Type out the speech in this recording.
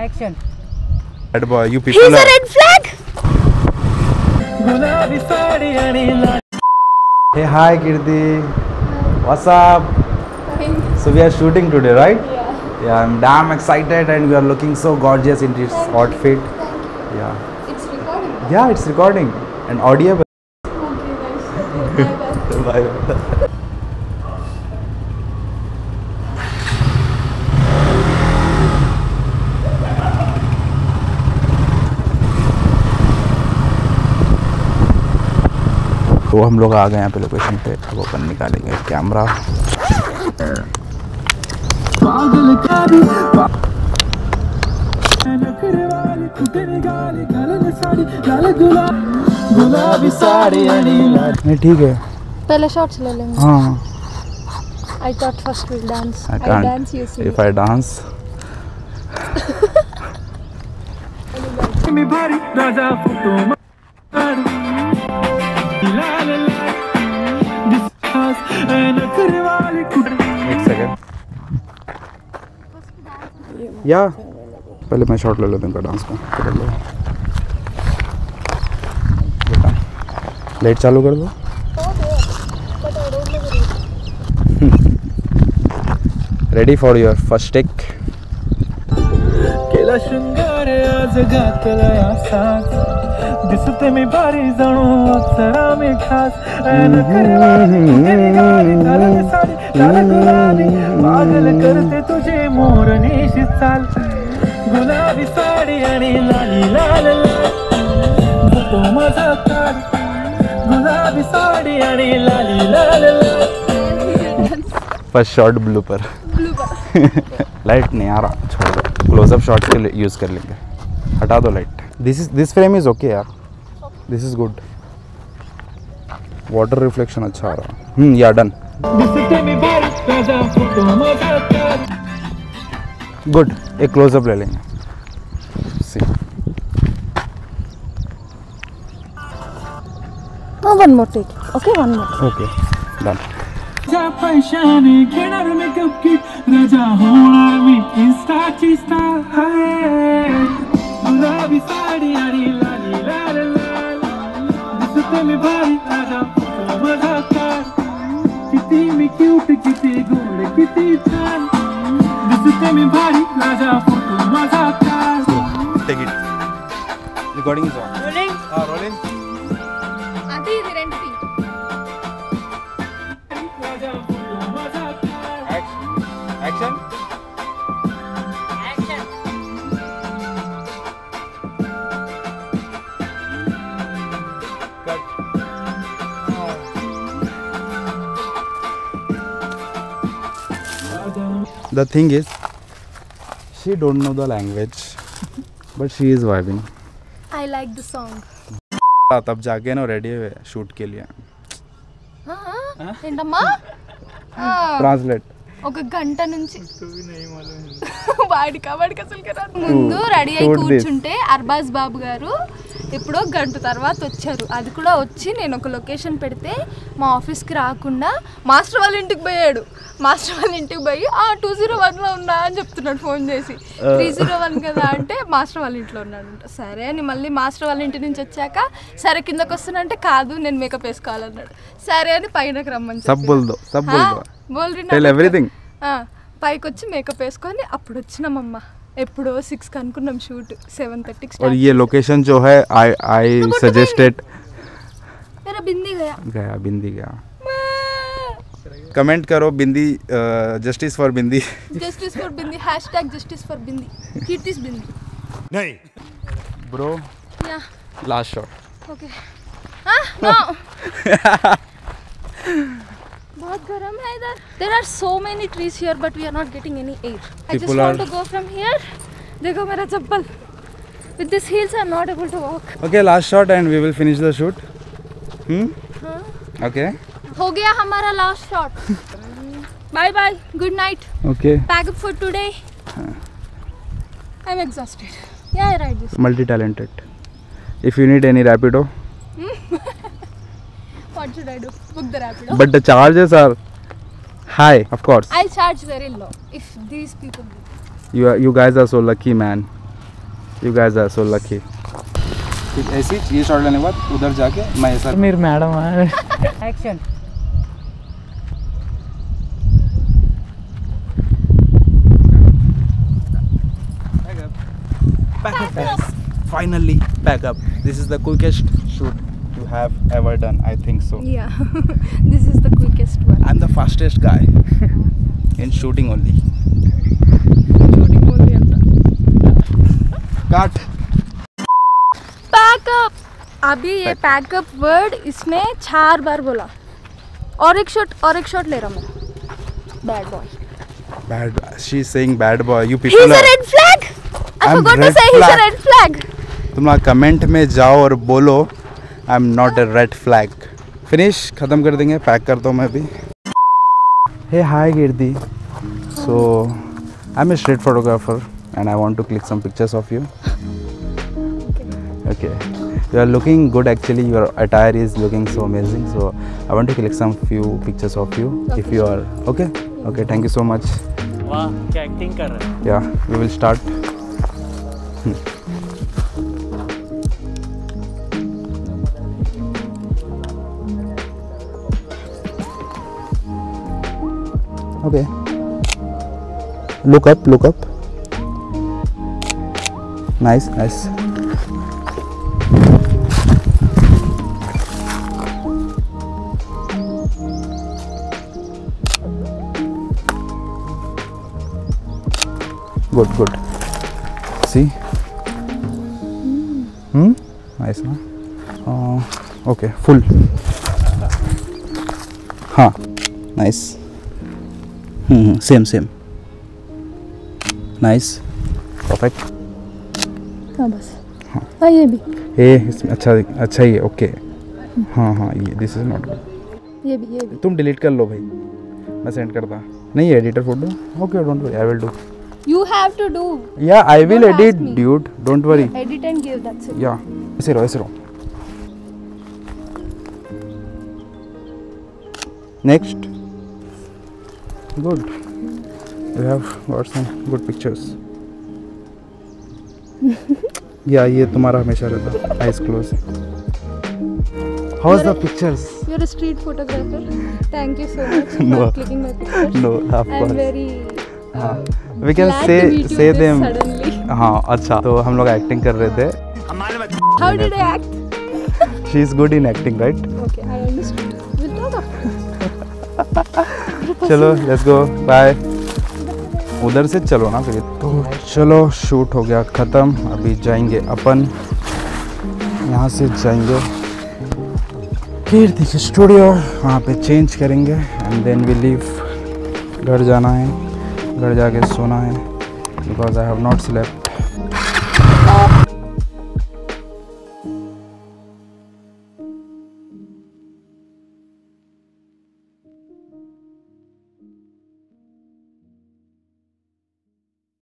Action. Bad boy, you He's people a red flag. Hey, hi Kirti. What's up? So we are shooting today, right? Yeah. Yeah, I'm damn excited, and we are looking so gorgeous in this Thank outfit. Yeah. It's recording. Yeah, it's recording and audible. Okay, guys. Bye. bye. तो हम लोग आ गए यहाँ पे location पे। अब अपन निकालेंगे camera नहीं ठीक है। पहले शॉट्स ले लेंगे। हाँ। I thought first will dance I I dance you can't. See If I dance, या, पहले मैं शॉट ले लेता हूँ डांस को. पकड़ लो. बेटा लाइट चालू कर दो. Ready for your first take केला शृंगार आज घातला असाच दिसते मी भारी जणू अप्सरा मी खास ऐन करवाली, तुझे निघाली, घालून साडी, लाल गुलाबी पागल करते तुझे मोरनीशी चाल गुलाबी साडी आणि लाली लाल लाल। तो माझा काळ गुलाबी साडी आणि लाली लाल लाल। फ़र्स्ट शॉट ब्लूपर लाइट नहीं आ रहा छोड़ दो। क्लोजअप शॉट के लिए यूज़ कर लेंगे। हटा दो light this is this frame is okay यार। This is good water reflection अच्छा आ रहा। हम्म या डन गुड एक क्लोजअप ले लेंगे। See Oh, one more take. Okay, one okay done पैशाने घेणार मी गपकीत राजा होणार मी इन्स्टाची स्टार हाय गुलाबी साडी आणि tell me about it, Adam. Madakar. Kitty me cute, kitty good, kitty chan. This is tell me about it, Adam. Madakar. Take it. Recording is on. Rolling. Ah, rolling. Adi, the rent free. Adam. The thing is, she don't know the language, but she is vibing. I like the song. तब जाके ना ready हुए shoot के लिए ఏంటమ్మా ఆ, translate ఒక గంట నుంచి వాడికి వాడికి అసలు రాదు. ముందు రెడీ అయి Shoot this. కూర్చుంటే అర్బాజ్ బాబు గారు ఇప్పుడు గంట తర్వాత వచ్చారు. అది కూడా వచ్చి నేను ఒక లొకేషన్ పెడితే మా ఆఫీస్కి రాకుండా మాస్టర్ వాళ్ళ ఇంటికి పోయాడు. మాస్టర్ వాళ్ళ ఇంటికి పోయి ఆ టూ జీరో వన్లో ఉన్నా అని చెప్తున్నాడు ఫోన్ చేసి. త్రీ జీరో వన్ కదా అంటే మాస్టర్ వాళ్ళ ఇంట్లో ఉన్నాడు సరే అని మళ్ళీ మాస్టర్ వాళ్ళ ఇంటి నుంచి వచ్చాక సరే కిందకు వస్తున్నంటే కాదు నేను మేకప్ వేసుకోవాలన్నాడు. సరే అని పైనకి రమ్మని చెప్పి. బోల్ ఎవ్రీథింగ్ పైకి వచ్చి మేకప్ వేసుకొని అప్పుడు వచ్చినామమ్మా. ఎప్పుడో సిక్స్ అనుకున్నాం షూట్ సెవెన్ థర్టీకి और ये लोकेशन जो है आई आई सजेस्टेड मेरा बिंदी गया गया बिंदी गया कमेंट करो Bindi justice for Bindi justice for Bindi hashtag justice for Bindi कीर्तिस bindi bro या लास्ट शॉट ओके हाँ नो बहुत गर्म है इधर। There are so many trees here but we are not getting any air I just want to go from here देखो मेरा चप्पल। With this heels I am not able to walk okay last shot and we will finish the shoot hmm okay हो गया हमारा last shot bye bye good night okay pack up for today. I'm exhausted. Yeah, I ride this. Multi talented if you need any Rapido what should I do? Book the Rapido. But the charges are high, of course. I'll charge very low if these people. Do. You are, you guys are so lucky, man. You guys are so lucky. ऐसी ये shot लेने के बाद उधर जाके मैं ऐसा मेरी मैडम है action Finally, back up. This is the quickest shoot. You have ever done. I think so. Yeah, this is the quickest one. I'm the fastest guy in shooting only. Shooting only. Cut. Pack up अभी ये pack up word इसने चार बार बोला और एक shot और एक shot ले रहा मैं bad boy Bad. She's saying bad boy. You he people is a. Red flag I I'm forgot to red say he is a flag. Red flag तुम लोग कमेंट में जाओ और बोलो I am not a red flag finish ख़त्म कर देंगे pack करता हूँ मैं भी। Hey hi गिरदी so I am a street photographer and I want to click some pictures of you okay you are looking good actually your attire is looking so amazing so I want to click some few pictures of you if you are okay okay thank you so much वाह क्या acting कर रहे हैं? या we will start okay look up look up nice nice good good see hmm nice na uh, okay full हाँ nice same same. Nice. Perfect. हाँ बस। हाँ। ये भी। ए इसमें अच्छा अच्छा ही है ओके हाँ हाँ ये दिस इज़ नॉट गुड ये भी ये भी। तुम डिलीट कर लो भाई। मैं सेंड करता। नहीं editor photo. Okay don't worry I will do you have to do या I will Don't edit. Dude don't worry edit and give that's it या ऐसे रहो ऐसे रहो नेक्स्ट तुम्हारा हमेशा रहता eyes close how is the pictures you are a street photographer thank you so much No. For clicking my pictures no of I am course very हाँ. We can glad say to meet you say this them suddenly. हाँ अच्छा. तो हम लोग acting कर रहे थे. How did I act? She is good in acting right Okay, I understood. We'll talk after. चलो लेट्स गो बाय उधर से चलो ना फिर। तो चलो शूट हो गया ख़त्म। अभी जाएँगे अपन। यहाँ से जाएँगे। कीर्ति के स्टूडियो वहाँ पे चेंज करेंगे एंड देन वी लीव घर जाना है। घर जाके सोना है। Because I have not slept